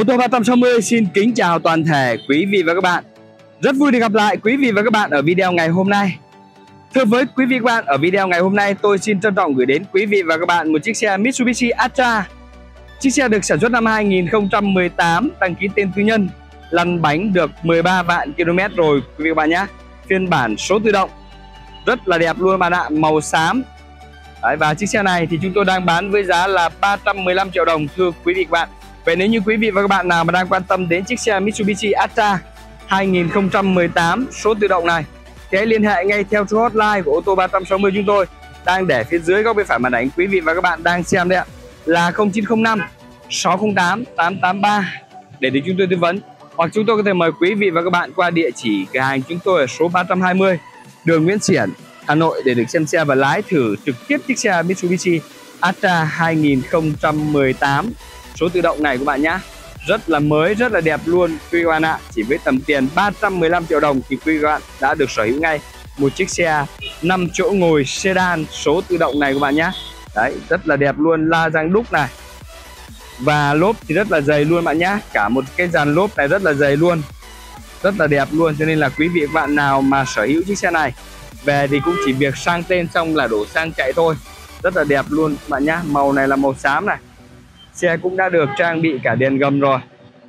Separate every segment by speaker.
Speaker 1: Ô tô 360 xin kính chào toàn thể quý vị và các bạn. Rất vui được gặp lại quý vị và các bạn ở video ngày hôm nay. Thưa với quý vị và các bạn, ở video ngày hôm nay tôi xin trân trọng gửi đến quý vị và các bạn một chiếc xe Mitsubishi Atra. Chiếc xe được sản xuất năm 2018, đăng ký tên tư nhân, lăn bánh được 13 vạn km rồi quý vị và các bạn nhé. Phiên bản số tự động rất là đẹp luôn bạn ạ, màu xám. Đấy, và chiếc xe này thì chúng tôi đang bán với giá là 315 triệu đồng thưa quý vị và các bạn Vậy nếu như quý vị và các bạn nào mà đang quan tâm đến chiếc xe Mitsubishi Atra 2018 số tự động này, thì hãy liên hệ ngay theo số hotline của ô tô 360 chúng tôi đang để phía dưới góc bên phải màn ảnh quý vị và các bạn đang xem đây ạ. Là 0905 608 883 để được chúng tôi tư vấn. Hoặc chúng tôi có thể mời quý vị và các bạn qua địa chỉ cửa hàng chúng tôi ở số 320 đường Nguyễn Xiển, Hà Nội để được xem xe và lái thử trực tiếp chiếc xe Mitsubishi Atra 2018 số tự động này các bạn nhá, rất là mới rất là đẹp luôn quý các bạn ạ. Chỉ với tầm tiền 315 triệu đồng thì quý vị bạn đã được sở hữu ngay một chiếc xe 5 chỗ ngồi sedan số tự động này các bạn nhá, đấy rất là đẹp luôn la răng đúc này. Và lốp thì rất là dày luôn bạn nhá, cả một cái dàn lốp này rất là dày luôn. Rất là đẹp luôn cho nên là quý vị bạn nào mà sở hữu chiếc xe này về thì cũng chỉ việc sang tên xong là đổ sang chạy thôi. Rất là đẹp luôn bạn nhá. Màu này là màu xám này xe cũng đã được trang bị cả đèn gầm rồi.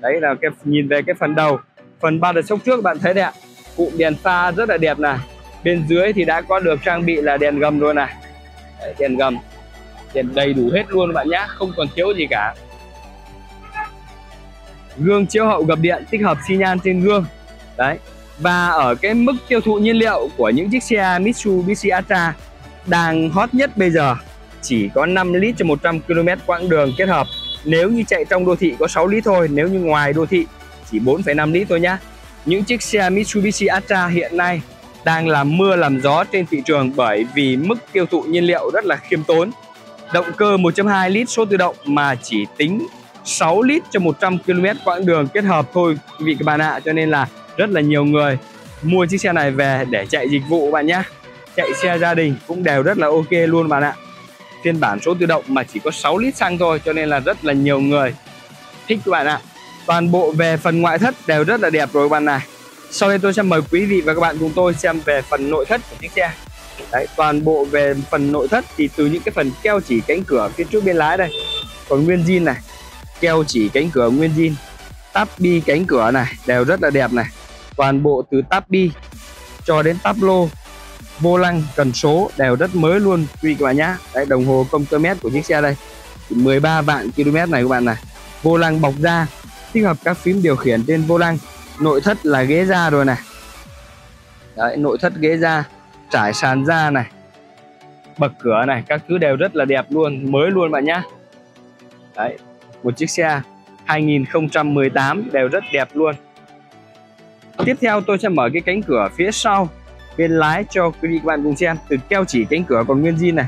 Speaker 1: Đấy là cái nhìn về cái phần đầu. Phần ba đợt sốc trước bạn thấy đấy ạ. Cụm đèn pha rất là đẹp này. Bên dưới thì đã có được trang bị là đèn gầm rồi này. Đấy, đèn gầm. Đèn đầy đủ hết luôn bạn nhé, không còn thiếu gì cả. Gương chiếu hậu gập điện tích hợp xi nhan trên gương. Đấy và ở cái mức tiêu thụ nhiên liệu của những chiếc xe Mitsubishi Atra đang hot nhất bây giờ chỉ có 5 lít cho 100 km quãng đường kết hợp nếu như chạy trong đô thị có 6 lít thôi nếu như ngoài đô thị chỉ 4,5 lít thôi nhá. Những chiếc xe Mitsubishi Atra hiện nay đang làm mưa làm gió trên thị trường bởi vì mức tiêu thụ nhiên liệu rất là khiêm tốn. Động cơ 1.2 lít số tự động mà chỉ tính 6 lít cho 100 km quãng đường kết hợp thôi quý vị các bạn ạ cho nên là rất là nhiều người mua chiếc xe này về để chạy dịch vụ bạn nhé chạy xe gia đình cũng đều rất là ok luôn bạn ạ phiên bản số tự động mà chỉ có 6 lít xăng thôi, cho nên là rất là nhiều người thích các bạn ạ. Toàn bộ về phần ngoại thất đều rất là đẹp rồi các bạn này. Sau đây tôi sẽ mời quý vị và các bạn cùng tôi xem về phần nội thất của chiếc xe. Đấy, toàn bộ về phần nội thất thì từ những cái phần keo chỉ cánh cửa phía trước bên lái đây. Còn nguyên zin này, keo chỉ cánh cửa nguyên zin, tắp bi cánh cửa này đều rất là đẹp này. Toàn bộ từ tắp bi cho đến tắp lô vô lăng, cần số đều rất mới luôn. Quý vị các bạn nhá. Đấy, đồng hồ công tơ mét của chiếc xe đây. 13 vạn km này các bạn này. Vô lăng bọc da, tích hợp các phím điều khiển trên vô lăng. Nội thất là ghế da rồi này. Đấy, nội thất ghế da, trải sàn da này. Bậc cửa này, các thứ đều rất là đẹp luôn, mới luôn bạn nhá. Đấy, một chiếc xe 2018 đều rất đẹp luôn. Tiếp theo tôi sẽ mở cái cánh cửa phía sau bên lái cho quý vị các bạn cùng xem. Từ keo chỉ cánh cửa còn nguyên zin này.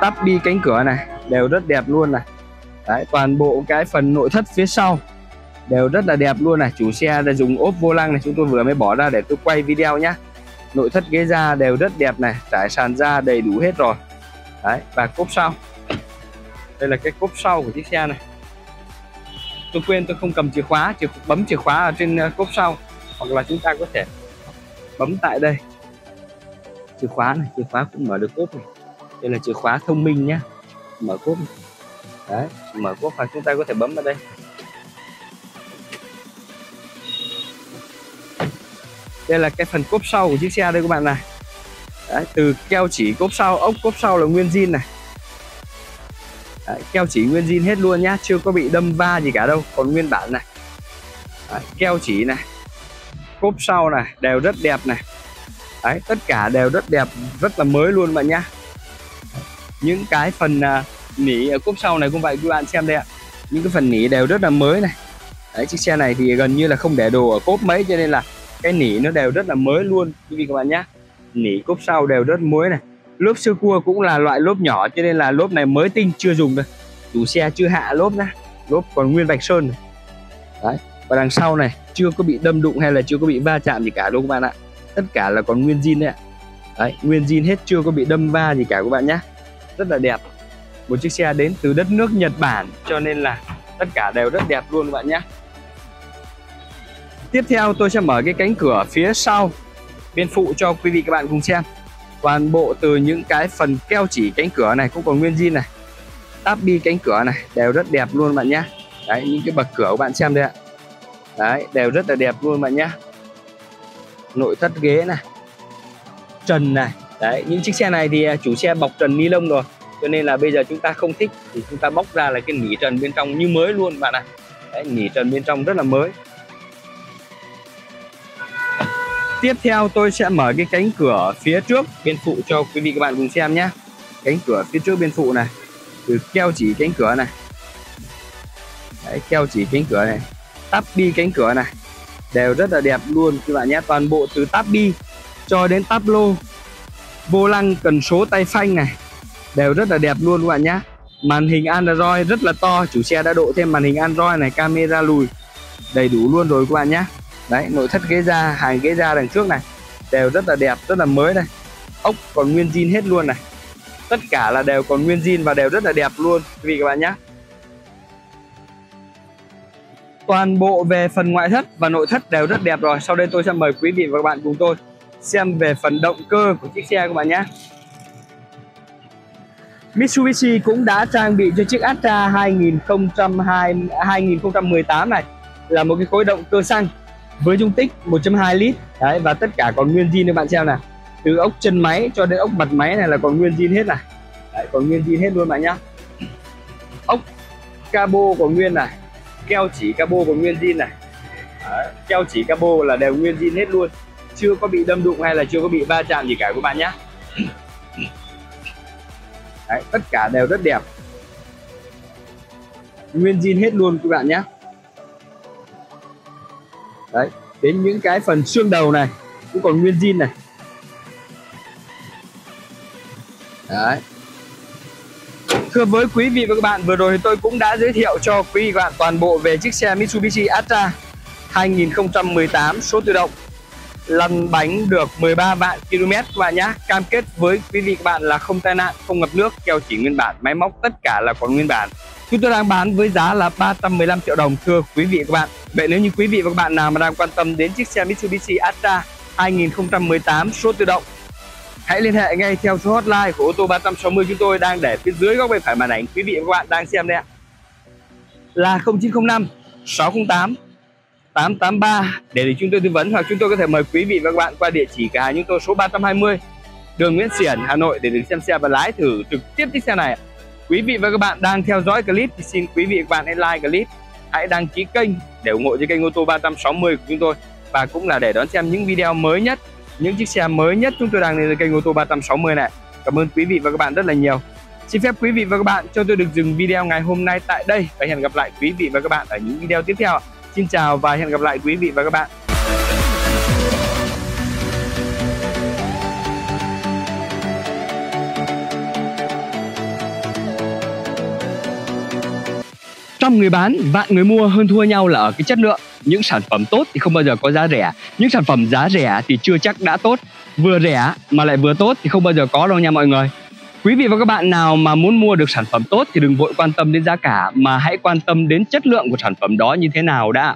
Speaker 1: Tắp đi cánh cửa này đều rất đẹp luôn này. Đấy, toàn bộ cái phần nội thất phía sau đều rất là đẹp luôn này. Chủ xe đã dùng ốp vô lăng này chúng tôi vừa mới bỏ ra để tôi quay video nhá. Nội thất ghế da đều rất đẹp này trải sàn da đầy đủ hết rồi. Đấy, và cốp sau. Đây là cái cốp sau của chiếc xe này. Tôi quên tôi không cầm chìa khóa chìa bấm chìa khóa ở trên ờ, cốp sau. Hoặc là chúng ta có thể bấm tại đây. Chìa khóa này chìa khóa cũng mở được cốp này. Đây là chìa khóa thông minh nhá. Mở cốp này. đấy mở cốp hoặc chúng ta có thể bấm vào đây. Đây là cái phần cốp sau của chiếc xe đây các bạn này. Đấy, từ keo chỉ cốp sau ốc cốp sau là nguyên zin này. Đấy, keo chỉ nguyên zin hết luôn nhá chưa có bị đâm va gì cả đâu còn nguyên bản này. Đấy, keo chỉ này cốp sau này đều rất đẹp này. Đấy tất cả đều rất đẹp rất là mới luôn bạn nhá. Những cái phần uh, nỉ ở cốp sau này cũng vậy các bạn xem đây ạ. Những cái phần nỉ đều rất là mới này. Đấy chiếc xe này thì gần như là không để đồ ở cốp mấy cho nên là cái nỉ nó đều rất là mới luôn quý vị các bạn nhá, nỉ cốp sau đều rất mới này. Lốp sơ cua cũng là loại lốp nhỏ cho nên là lốp này mới tinh chưa dùng được. Chủ xe chưa hạ lốp nhá. Lốp còn nguyên vạch sơn này. đấy và đằng sau này, chưa có bị đâm đụng hay là chưa có bị va chạm gì cả đâu các bạn ạ. Tất cả là còn nguyên zin đấy ạ. Đấy, nguyên zin hết, chưa có bị đâm va gì cả các bạn nhé rất là đẹp. Một chiếc xe đến từ đất nước Nhật Bản, cho nên là tất cả đều rất đẹp luôn các bạn nhé tiếp theo tôi sẽ mở cái cánh cửa phía sau, bên phụ cho quý vị các bạn cùng xem. Toàn bộ từ những cái phần keo chỉ cánh cửa này cũng còn nguyên zin này. Táp bi cánh cửa này đều rất đẹp luôn bạn nhé đấy, những cái bậc cửa của bạn xem đây ạ đấy đều rất là đẹp luôn bạn nhé nội thất ghế này trần này. Đấy những chiếc xe này thì à, chủ xe bọc trần ni lông rồi. Cho nên là bây giờ chúng ta không thích thì chúng ta bóc ra là cái nỉ trần bên trong như mới luôn bạn ạ. Đấy, nỉ trần bên trong rất là mới. Tiếp theo tôi sẽ mở cái cánh cửa phía trước bên phụ cho quý vị các bạn cùng xem nhé cánh cửa phía trước bên phụ này từ keo chỉ cánh cửa này. Đấy, keo chỉ cánh cửa này tắp bi cánh cửa này. Đều rất là đẹp luôn, các bạn nhé. Toàn bộ từ tắp bi cho đến tắp lô vô lăng cần số tay phanh này. Đều rất là đẹp luôn, các bạn nhé. Màn hình Android rất là to. Chủ xe đã độ thêm màn hình Android này, camera lùi. Đầy đủ luôn rồi, các bạn nhé. Đấy, nội thất ghế da, hàng ghế da đằng trước này. Đều rất là đẹp, rất là mới đây ốc còn nguyên zin hết luôn này. Tất cả là đều còn nguyên zin và đều rất là đẹp luôn, quý vị các bạn nhé toàn bộ về phần ngoại thất và nội thất đều rất đẹp rồi. Sau đây tôi sẽ mời quý vị và các bạn cùng tôi xem về phần động cơ của chiếc xe các bạn nhé. Mitsubishi cũng đã trang bị cho chiếc Astra 2002, 2018 này là một cái khối động cơ xăng với dung tích 1.2 lít. Đấy và tất cả còn nguyên zin các bạn xem nào. Từ ốc chân máy cho đến ốc mặt máy này là còn nguyên zin hết này. Đấy, còn nguyên zin hết luôn bạn nhá ốc cabo còn nguyên này keo chỉ cabo còn nguyên zin này. Đấy, keo chỉ cabo là đều nguyên zin hết luôn. Chưa có bị đâm đụng hay là chưa có bị va chạm gì cả các bạn nhé. Đấy, tất cả đều rất đẹp. Nguyên zin hết luôn các bạn nhé. Đấy đến những cái phần xương đầu này cũng còn nguyên zin này. Đấy thưa với quý vị và các bạn, vừa rồi tôi cũng đã giới thiệu cho quý vị và các bạn toàn bộ về chiếc xe Mitsubishi Atra 2018 số tự động, lăn bánh được 13 vạn km các bạn nhé cam kết với quý vị các bạn là không tai nạn, không ngập nước, keo chỉ nguyên bản, máy móc tất cả là còn nguyên bản. Chúng tôi đang bán với giá là 315 triệu đồng, thưa quý vị và các bạn. Vậy nếu như quý vị và các bạn nào mà đang quan tâm đến chiếc xe Mitsubishi Atra 2018 số tự động hãy liên hệ ngay theo số hotline của ô tô 360 chúng tôi đang để phía dưới góc bên phải màn ảnh. Quý vị và các bạn đang xem đây ạ. Là 0905 608 883 để được chúng tôi tư vấn hoặc chúng tôi có thể mời quý vị và các bạn qua địa chỉ cửa hàng chúng tôi số 320 đường Nguyễn Xiển Hà Nội để được xem xe và lái thử trực tiếp chiếc xe này. Quý vị và các bạn đang theo dõi clip thì xin quý vị và các bạn hãy like clip, hãy đăng ký kênh để ủng hộ cho kênh ô tô 360 của chúng tôi. Và cũng là để đón xem những video mới nhất, những chiếc xe mới nhất chúng tôi đang lên kênh ô tô 360 này. Cảm ơn quý vị và các bạn rất là nhiều. Xin phép quý vị và các bạn cho tôi được dừng video ngày hôm nay tại đây và hẹn gặp lại quý vị và các bạn ở những video tiếp theo. Xin chào và hẹn gặp lại quý vị và các bạn. trong người bán, vạn người mua hơn thua nhau là ở cái chất lượng. Những sản phẩm tốt thì không bao giờ có giá rẻ. Những sản phẩm giá rẻ thì chưa chắc đã tốt. Vừa rẻ mà lại vừa tốt thì không bao giờ có đâu nha mọi người. Quý vị và các bạn nào mà muốn mua được sản phẩm tốt thì đừng vội quan tâm đến giá cả mà hãy quan tâm đến chất lượng của sản phẩm đó như thế nào đã.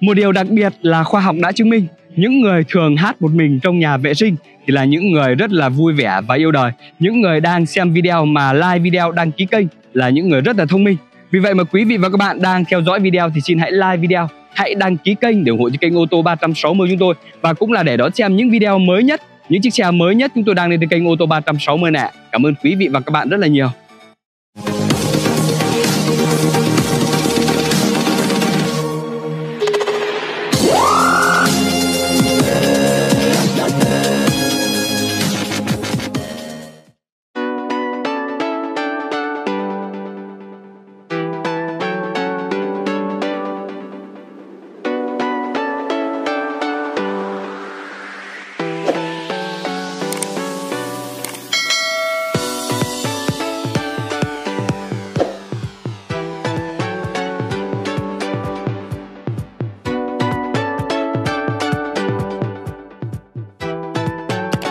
Speaker 1: Một điều đặc biệt là khoa học đã chứng minh những người thường hát một mình trong nhà vệ sinh thì là những người rất là vui vẻ và yêu đời. Những người đang xem video mà like video đăng ký kênh là những người rất là thông minh. Vì vậy mà quý vị và các bạn đang theo dõi video thì xin hãy like video, hãy đăng ký kênh để ủng hộ cho kênh ô tô 360 chúng tôi và cũng là để đón xem những video mới nhất, những chiếc xe mới nhất chúng tôi đang lên trên kênh ô tô 360 nè. Cảm ơn quý vị và các bạn rất là nhiều.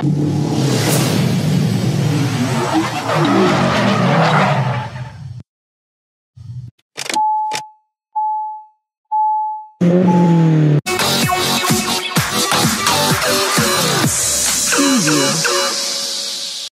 Speaker 2: Thank you.